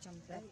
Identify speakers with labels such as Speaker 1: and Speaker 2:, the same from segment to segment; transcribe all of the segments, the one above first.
Speaker 1: trong tết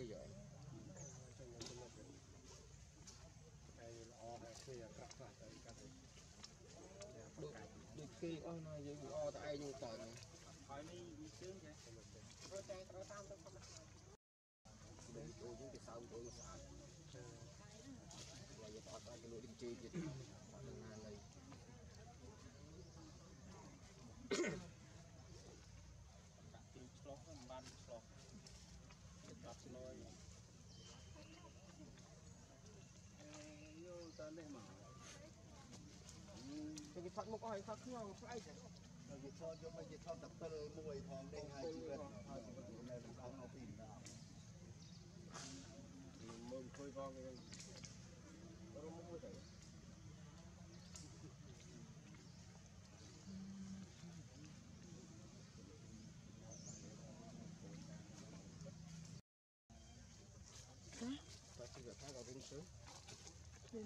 Speaker 1: គេយកចឹងខ្ញុំ
Speaker 2: ទៅតែល្អហើយគេអាក្រក់ខ្លះទៅកាត់ទៅ
Speaker 1: ដូចដូចគេអស់ណាយើងល្អតែឯងនឹងតើ
Speaker 2: ហើយនេះវាជើងចា
Speaker 1: ព្រោះតែត្រូវតាមទៅខ្ញុំដូចអូយើងទៅសើមអូស្អាតតែ
Speaker 2: យកអត់អាចលក់ដូចជេទៀត ចិត្តដល់ឆ្លោយអេយកទៅនេះមក
Speaker 1: cái cái thoát một ỏi thoát không phải chứ
Speaker 3: នៅវាថតយកមកជាថតតែពិលមួយផងដេញហើយជីវិតហើយជីវិតនៅក្នុងអស់ពីណា
Speaker 1: មើលជួយផងទៅរំមួយទៅ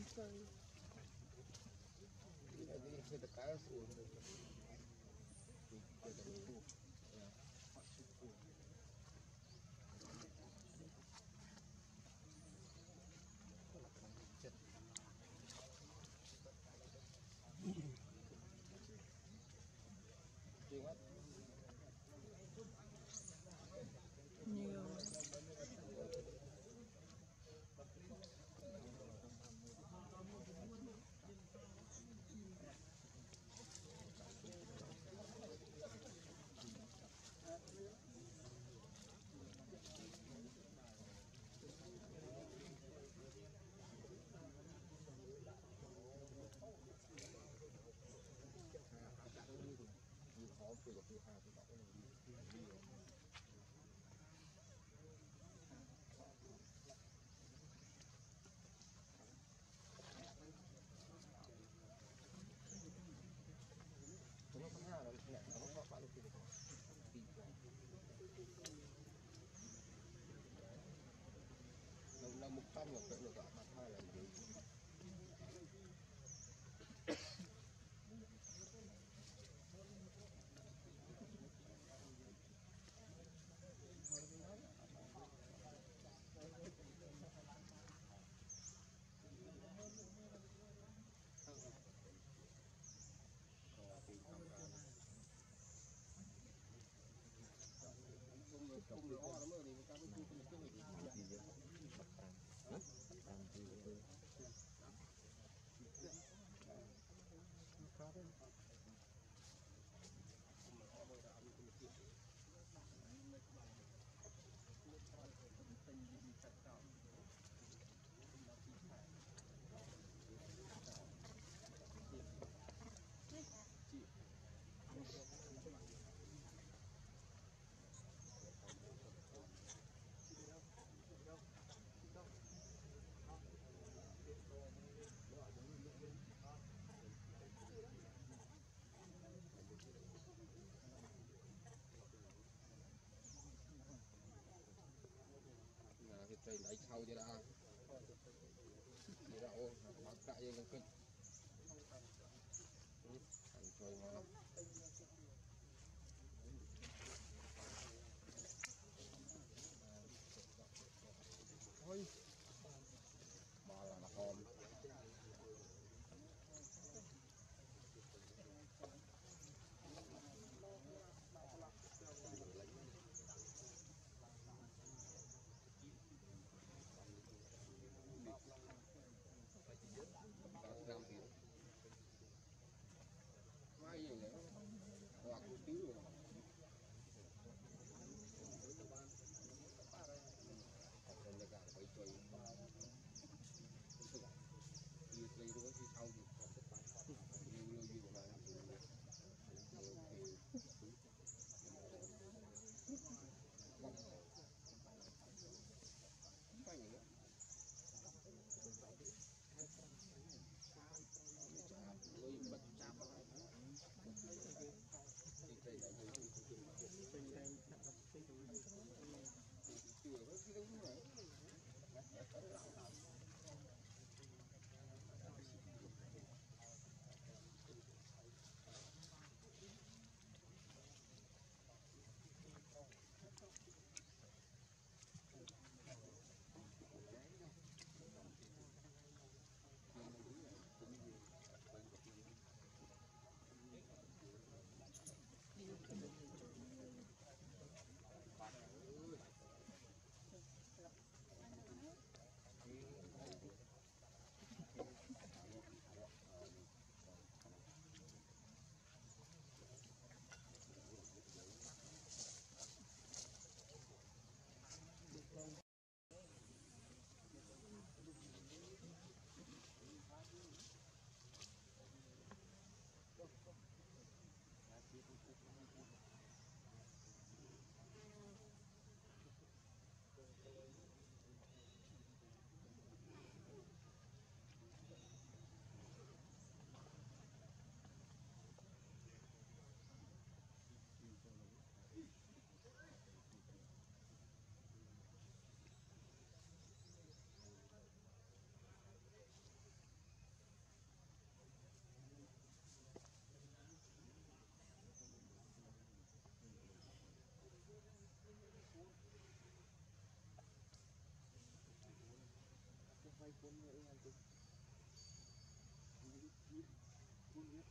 Speaker 1: sorry. Jadi kita kasih. Lâu một trăm là tự được mặt hai là gì? Lấy lấy sau thì đó thì đó ô bắt đại lên cái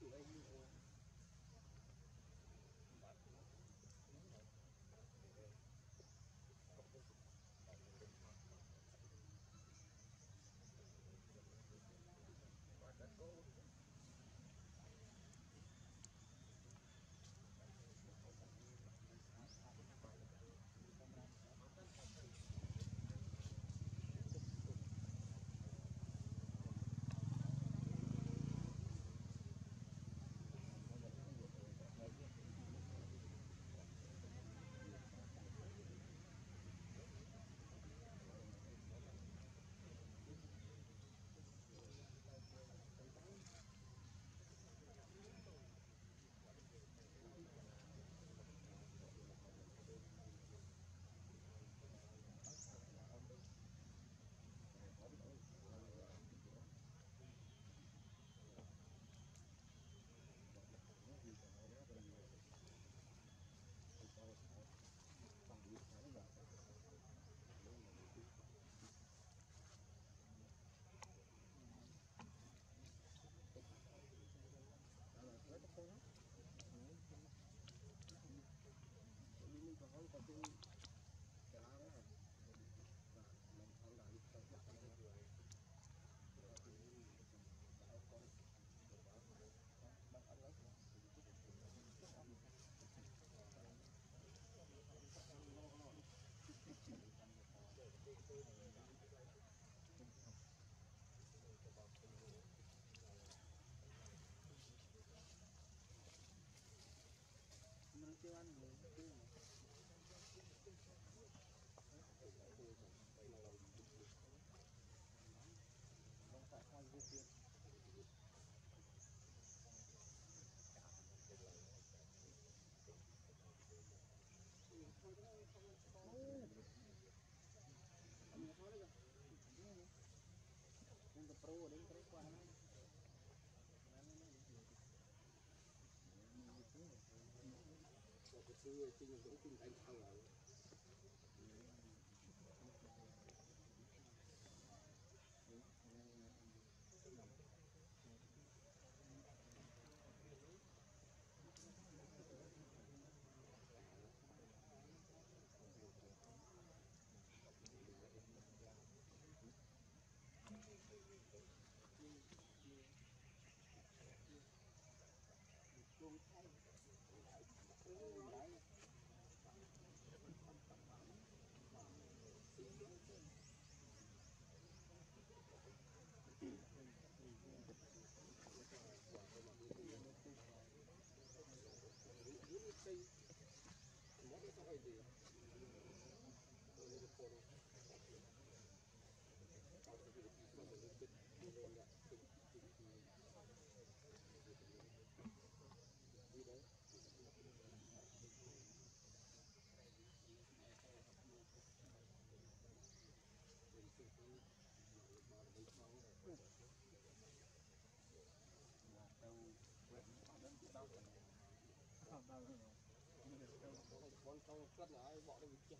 Speaker 1: to 8 years old. pro đến cái quán 十个月，今年一定能打额。con con cất là bỏ đi kia